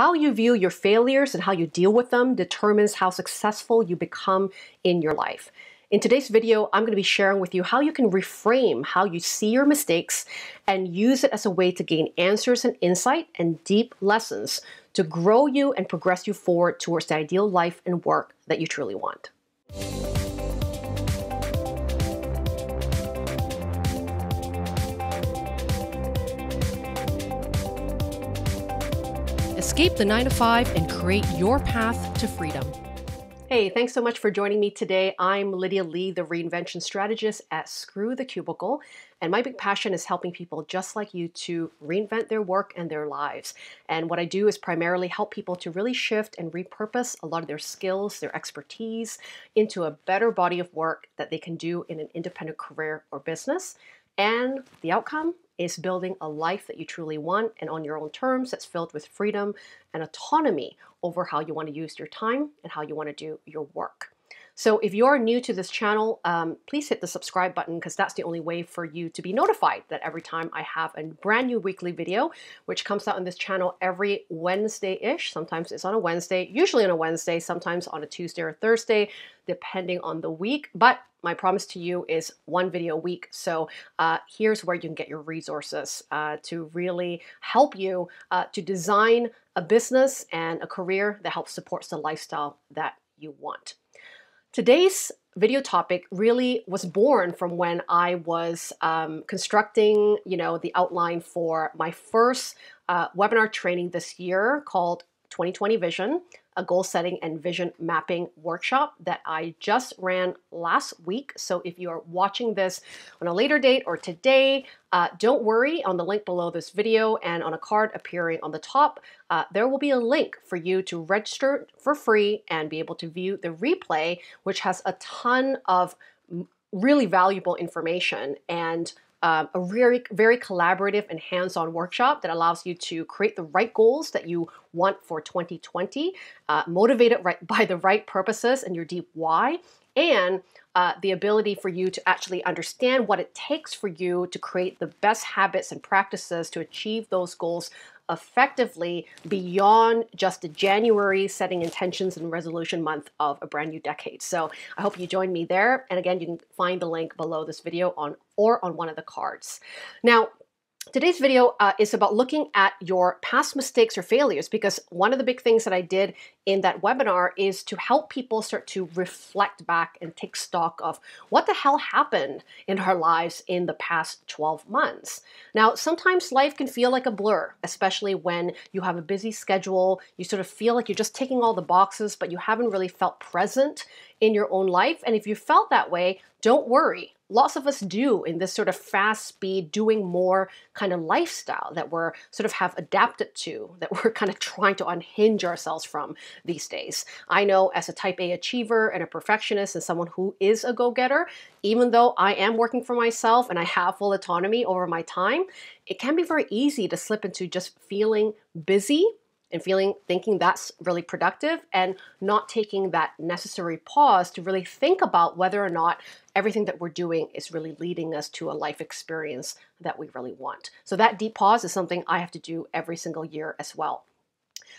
How you view your failures and how you deal with them determines how successful you become in your life. In today's video, I'm going to be sharing with you how you can reframe how you see your mistakes and use it as a way to gain answers and insight and deep lessons to grow you and progress you forward towards the ideal life and work that you truly want. Escape the 9 to 5 and create your path to freedom. Hey, thanks so much for joining me today. I'm Lydia Lee, the reinvention strategist at Screw the Cubicle, and my big passion is helping people just like you to reinvent their work and their lives. And what I do is primarily help people to really shift and repurpose a lot of their skills, their expertise into a better body of work that they can do in an independent career or business. And the outcome is building a life that you truly want and on your own terms that's filled with freedom and autonomy over how you want to use your time and how you want to do your work. So if you're new to this channel, um, please hit the subscribe button because that's the only way for you to be notified that every time I have a brand new weekly video, which comes out on this channel every Wednesday-ish. Sometimes it's on a Wednesday, usually on a Wednesday, sometimes on a Tuesday or Thursday, depending on the week. But my promise to you is one video a week. So uh, here's where you can get your resources uh, to really help you uh, to design a business and a career that helps supports the lifestyle that you want. Today's video topic really was born from when I was um, constructing, you know, the outline for my first uh, webinar training this year called 2020 Vision a goal setting and vision mapping workshop that I just ran last week. So if you are watching this on a later date or today, uh, don't worry on the link below this video and on a card appearing on the top, uh, there will be a link for you to register for free and be able to view the replay, which has a ton of really valuable information and um, a very, very collaborative and hands-on workshop that allows you to create the right goals that you want for 2020, uh, motivated right by the right purposes and your deep why, and uh, the ability for you to actually understand what it takes for you to create the best habits and practices to achieve those goals effectively beyond just the January setting intentions and resolution month of a brand new decade. So I hope you join me there. And again, you can find the link below this video on or on one of the cards. Now, Today's video uh, is about looking at your past mistakes or failures because one of the big things that I did in that webinar is to help people start to reflect back and take stock of what the hell happened in our lives in the past 12 months. Now, sometimes life can feel like a blur, especially when you have a busy schedule. You sort of feel like you're just ticking all the boxes, but you haven't really felt present in your own life. And if you felt that way, don't worry. Lots of us do in this sort of fast speed, doing more kind of lifestyle that we're sort of have adapted to, that we're kind of trying to unhinge ourselves from these days. I know as a type A achiever and a perfectionist and someone who is a go getter, even though I am working for myself and I have full autonomy over my time, it can be very easy to slip into just feeling busy and feeling thinking that's really productive and not taking that necessary pause to really think about whether or not everything that we're doing is really leading us to a life experience that we really want. So that deep pause is something I have to do every single year as well.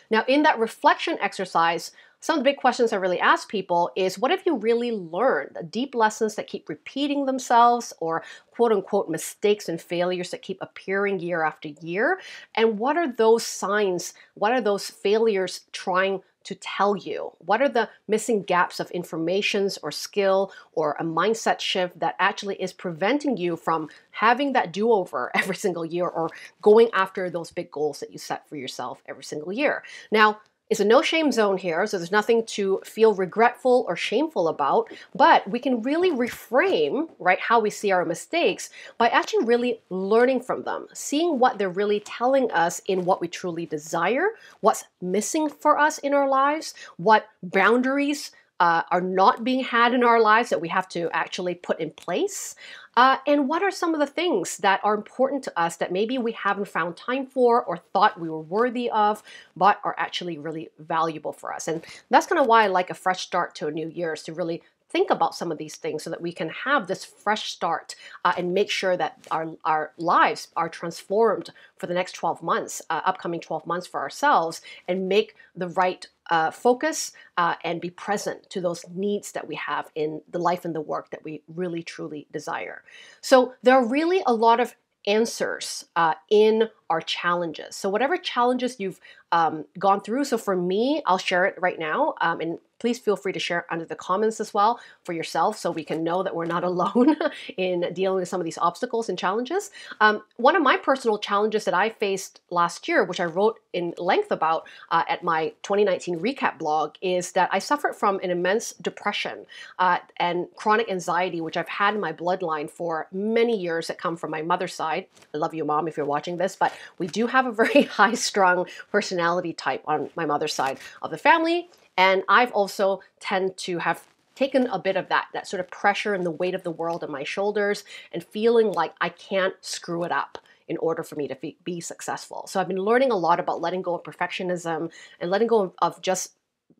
Now, in that reflection exercise, some of the big questions I really ask people is what have you really learned? The deep lessons that keep repeating themselves or quote unquote mistakes and failures that keep appearing year after year? And what are those signs? What are those failures trying to tell you? What are the missing gaps of informations or skill or a mindset shift that actually is preventing you from having that do over every single year or going after those big goals that you set for yourself every single year? Now, it's a no shame zone here, so there's nothing to feel regretful or shameful about, but we can really reframe, right, how we see our mistakes by actually really learning from them, seeing what they're really telling us in what we truly desire, what's missing for us in our lives, what boundaries uh, are not being had in our lives that we have to actually put in place? Uh, and what are some of the things that are important to us that maybe we haven't found time for or thought we were worthy of, but are actually really valuable for us? And that's kind of why I like a fresh start to a new year is to really think about some of these things so that we can have this fresh start uh, and make sure that our, our lives are transformed for the next 12 months, uh, upcoming 12 months for ourselves, and make the right uh, focus uh, and be present to those needs that we have in the life and the work that we really truly desire. So there are really a lot of answers uh, in our challenges. So whatever challenges you've um, gone through. So for me, I'll share it right now, um, and please feel free to share under the comments as well for yourself so we can know that we're not alone in dealing with some of these obstacles and challenges. Um, one of my personal challenges that I faced last year, which I wrote in length about uh, at my 2019 recap blog, is that I suffered from an immense depression uh, and chronic anxiety, which I've had in my bloodline for many years that come from my mother's side. I love you, mom, if you're watching this, but we do have a very high strung personality type on my mother's side of the family. And I've also tend to have taken a bit of that, that sort of pressure and the weight of the world on my shoulders and feeling like I can't screw it up in order for me to be successful. So I've been learning a lot about letting go of perfectionism and letting go of just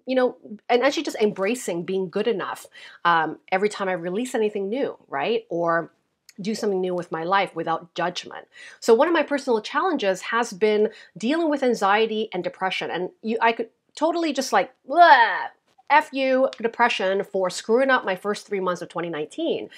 you know, and actually just embracing being good enough um, every time I release anything new, right? Or do something new with my life without judgment. So one of my personal challenges has been dealing with anxiety and depression. And you, I could totally just like, F you, depression for screwing up my first three months of 2019.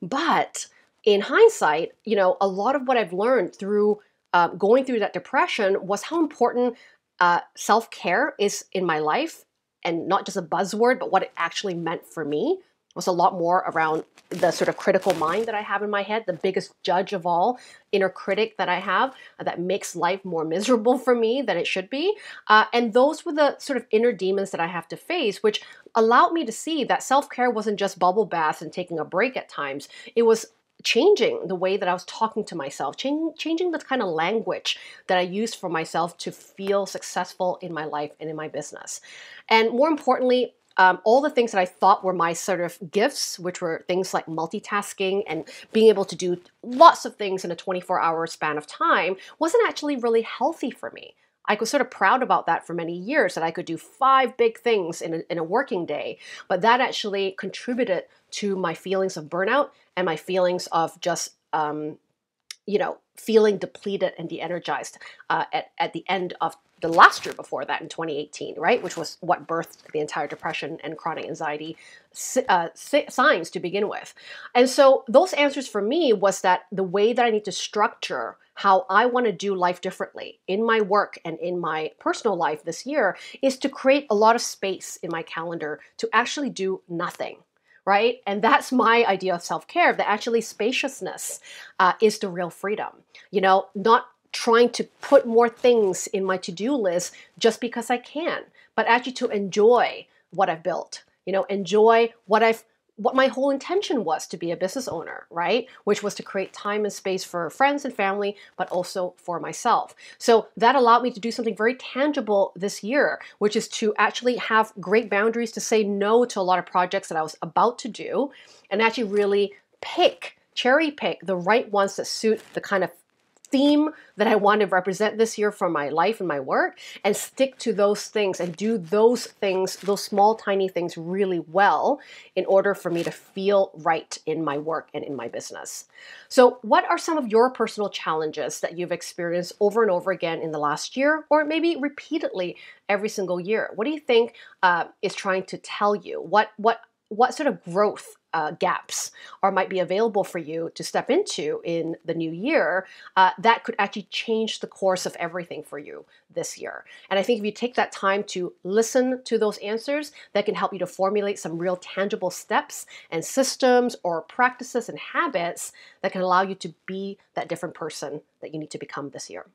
But in hindsight, you know, a lot of what I've learned through uh, going through that depression was how important uh, self care is in my life and not just a buzzword, but what it actually meant for me was a lot more around the sort of critical mind that I have in my head, the biggest judge of all, inner critic that I have uh, that makes life more miserable for me than it should be. Uh, and those were the sort of inner demons that I have to face, which allowed me to see that self care wasn't just bubble baths and taking a break at times. It was changing the way that I was talking to myself, changing the kind of language that I used for myself to feel successful in my life and in my business. And more importantly, um, all the things that I thought were my sort of gifts, which were things like multitasking and being able to do lots of things in a 24 hour span of time, wasn't actually really healthy for me. I was sort of proud about that for many years that I could do five big things in a, in a working day, but that actually contributed to my feelings of burnout and my feelings of just um, you know, feeling depleted and de-energized uh, at, at the end of the last year before that in 2018, right, which was what birthed the entire depression and chronic anxiety uh, signs to begin with. And so those answers for me was that the way that I need to structure how I want to do life differently in my work and in my personal life this year is to create a lot of space in my calendar to actually do nothing right? And that's my idea of self care that actually spaciousness uh, is the real freedom. You know, not trying to put more things in my to do list just because I can, but actually to enjoy what I've built. You know, enjoy what I've what my whole intention was to be a business owner, right? Which was to create time and space for friends and family, but also for myself. So that allowed me to do something very tangible this year, which is to actually have great boundaries to say no to a lot of projects that I was about to do and actually really pick, cherry pick the right ones that suit the kind of theme that I want to represent this year for my life and my work and stick to those things and do those things, those small, tiny things really well in order for me to feel right in my work and in my business. So, what are some of your personal challenges that you've experienced over and over again in the last year, or maybe repeatedly every single year? What do you think uh, is trying to tell you? What, what, what sort of growth uh, gaps or might be available for you to step into in the new year, uh, that could actually change the course of everything for you this year. And I think if you take that time to listen to those answers, that can help you to formulate some real tangible steps and systems or practices and habits that can allow you to be that different person that you need to become this year.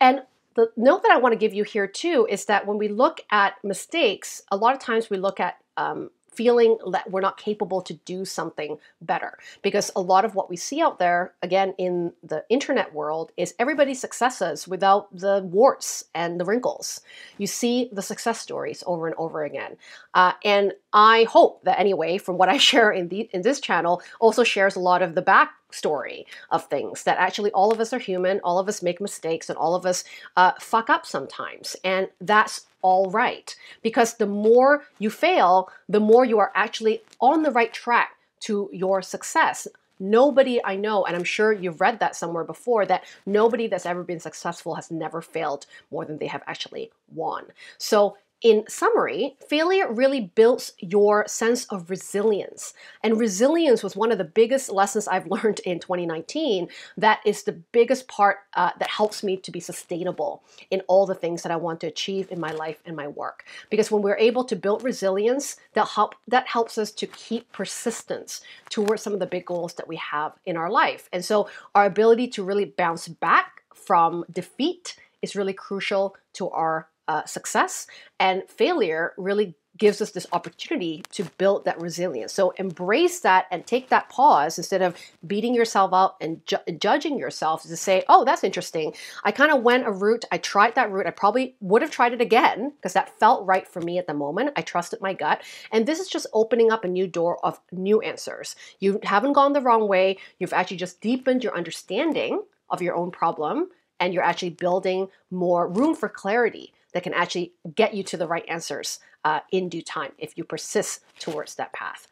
And the note that I want to give you here too is that when we look at mistakes, a lot of times we look at um, feeling that we're not capable to do something better. Because a lot of what we see out there, again, in the internet world, is everybody's successes without the warts and the wrinkles. You see the success stories over and over again. Uh, and I hope that anyway, from what I share in, the, in this channel, also shares a lot of the back story of things that actually all of us are human all of us make mistakes and all of us uh, fuck up sometimes and that's all right. Because the more you fail, the more you are actually on the right track to your success. Nobody I know, and I'm sure you've read that somewhere before, that nobody that's ever been successful has never failed more than they have actually won. So in summary, failure really builds your sense of resilience. And resilience was one of the biggest lessons I've learned in 2019. That is the biggest part uh, that helps me to be sustainable in all the things that I want to achieve in my life and my work. Because when we're able to build resilience, that, help, that helps us to keep persistence towards some of the big goals that we have in our life. And so our ability to really bounce back from defeat is really crucial to our uh, success and failure really gives us this opportunity to build that resilience. So embrace that and take that pause instead of beating yourself up and ju- judging yourself to say, oh, that's interesting. I kind of went a route, I tried that route. I probably would have tried it again because that felt right for me at the moment. I trusted my gut. And this is just opening up a new door of new answers. You haven't gone the wrong way. You've actually just deepened your understanding of your own problem and you're actually building more room for clarity that can actually get you to the right answers uh, in due time if you persist towards that path.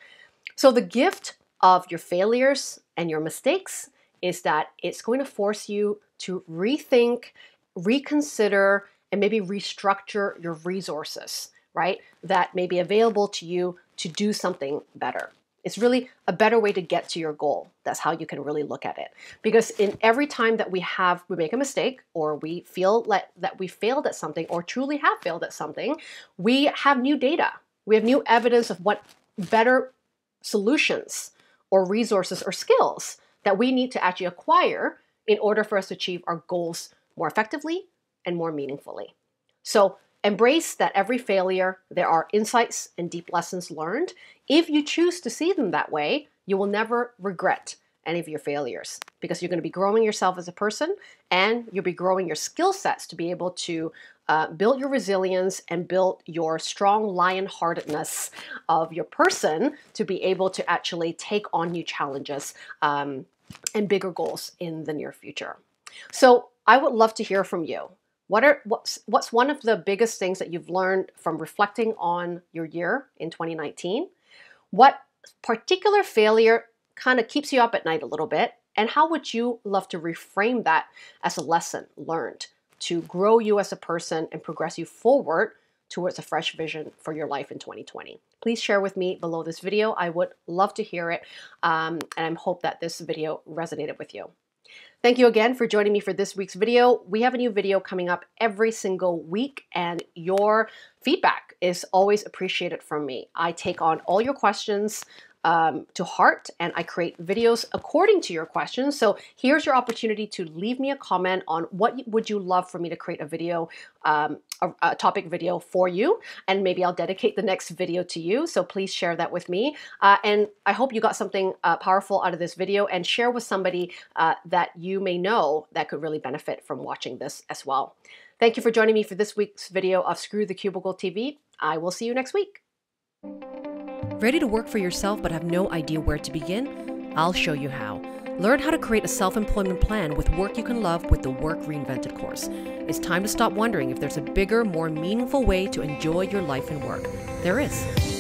So, the gift of your failures and your mistakes is that it's going to force you to rethink, reconsider, and maybe restructure your resources, right? That may be available to you to do something better. It's really a better way to get to your goal. That's how you can really look at it. Because in every time that we have we make a mistake or we feel like that we failed at something or truly have failed at something, we have new data. We have new evidence of what better solutions or resources or skills that we need to actually acquire in order for us to achieve our goals more effectively and more meaningfully. So Embrace that every failure, there are insights and deep lessons learned. If you choose to see them that way, you will never regret any of your failures because you're going to be growing yourself as a person and you'll be growing your skill sets to be able to uh, build your resilience and build your strong lion heartedness of your person to be able to actually take on new challenges um, and bigger goals in the near future. So, I would love to hear from you. What are what's what's one of the biggest things that you've learned from reflecting on your year in 2019? What particular failure kind of keeps you up at night a little bit? And how would you love to reframe that as a lesson learned to grow you as a person and progress you forward towards a fresh vision for your life in 2020? Please share with me below this video. I would love to hear it. Um, and I hope that this video resonated with you. Thank you again for joining me for this week's video. We have a new video coming up every single week, and your feedback is always appreciated from me. I take on all your questions um, to heart and I create videos according to your questions. So here's your opportunity to leave me a comment on what would you love for me to create a video, um, a, a, topic video for you, and maybe I'll dedicate the next video to you. So please share that with me. Uh, and I hope you got something uh, powerful out of this video and share with somebody uh, that you may know that could really benefit from watching this as well. Thank you for joining me for this week's video of Screw the Cubicle TV. I will see you next week. Ready to work for yourself but have no idea where to begin? I'll show you how. Learn how to create a self employment plan with work you can love with the Work Reinvented course. It's time to stop wondering if there's a bigger, more meaningful way to enjoy your life and work. There is.